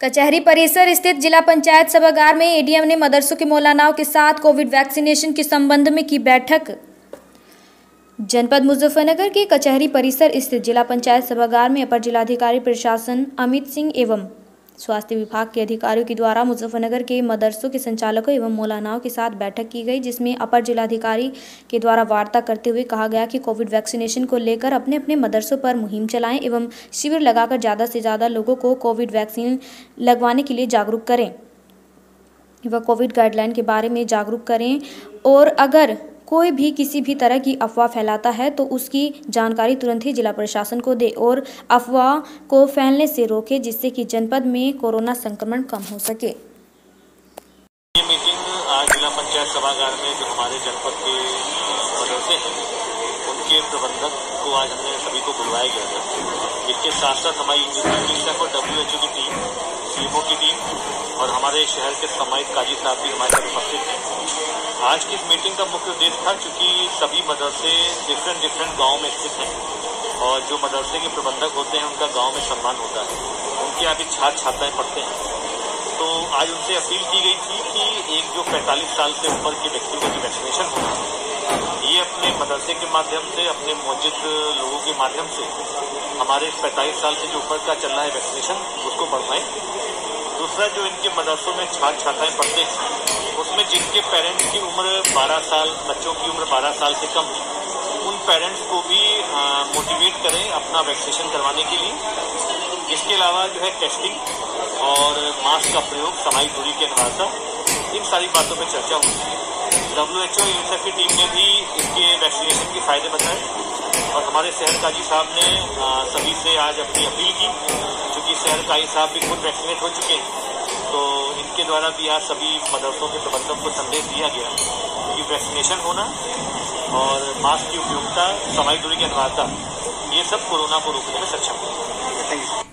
कचहरी परिसर स्थित जिला पंचायत सभागार में एडीएम ने मदरसों के मौलानाओं के साथ कोविड वैक्सीनेशन के संबंध में की बैठक। जनपद मुजफ्फरनगर के कचहरी परिसर स्थित जिला पंचायत सभागार में अपर जिलाधिकारी प्रशासन अमित सिंह एवं स्वास्थ्य विभाग के अधिकारियों के द्वारा मुजफ्फरनगर के मदरसों के संचालकों एवं मौलानाओं के साथ बैठक की गई, जिसमें अपर जिलाधिकारी के द्वारा वार्ता करते हुए कहा गया कि कोविड वैक्सीनेशन को लेकर अपने अपने मदरसों पर मुहिम चलाएँ एवं शिविर लगाकर ज़्यादा से ज़्यादा लोगों को कोविड वैक्सीन लगवाने के लिए जागरूक करें। व कोविड गाइडलाइन के बारे में जागरूक करें और अगर कोई भी किसी भी तरह की अफवाह फैलाता है तो उसकी जानकारी तुरंत ही जिला प्रशासन को दे और अफवाह को फैलने से रोके, जिससे कि जनपद में कोरोना संक्रमण कम हो सके। ये मीटिंग आज जिला पंचायत सभागार में जो हमारे जनपद के हैं, उनके प्रबंधक को आज हमने सभी को बुलवाया गया था। इसके साथ साथ हमारी और की टीम की टीम और हमारे शहर के समाहित काजी साहब भी हमारे साथ आज की इस मीटिंग का मुख्य उद्देश्य था, क्योंकि सभी मदरसे डिफरेंट डिफरेंट गाँव में स्थित हैं। और जो मदरसे के प्रबंधक होते हैं, उनका गाँव में सम्मान होता है। उनके यहाँ भी छात्र छात्राएँ पढ़ते हैं। तो आज उनसे अपील की गई थी कि एक जो 45 साल से ऊपर के व्यक्तियों का जो वैक्सीनेशन होना है ये अपने मदरसे के माध्यम से, अपने मौजूद लोगों के माध्यम से, हमारे पैंतालीस साल से जो ऊपर का चल रहा है वैक्सीनेशन उसको बढ़वाएँ दूसरा जो इनके मदरसों में छात्र छात्राएँ पढ़ते हैं उसमें जिनके पेरेंट्स की उम्र 12 साल, बच्चों की उम्र 12 साल से कम, उन पेरेंट्स को भी मोटिवेट करें अपना वैक्सीनेशन करवाने के लिए। इसके अलावा जो है टेस्टिंग और मास्क का प्रयोग सामाजिक दूरी के अनुसार इन सारी बातों पर चर्चा हुई डब्ल्यू एच ओ की टीम ने भी इसके वैक्सीनेशन के फ़ायदे बताए और हमारे शहर काजी साहब ने सभी से आज अपनी अपील की, क्योंकि शहर काजी साहब भी खुद वैक्सीनेट हो चुके हैं। तो इनके द्वारा भी आज सभी मदरसों के प्रबंधक को संदेश दिया गया कि वैक्सीनेशन होना और मास्क की उपयोगिता सामाजिक दूरी की अनिवार्यता ये सब कोरोना को रोकने में सक्षम है